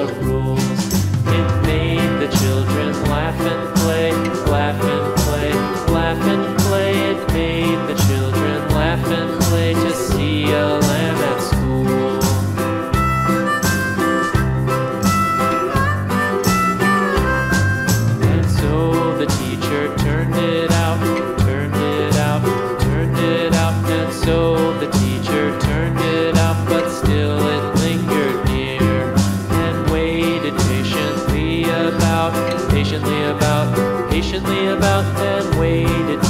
of room. patiently about and waited.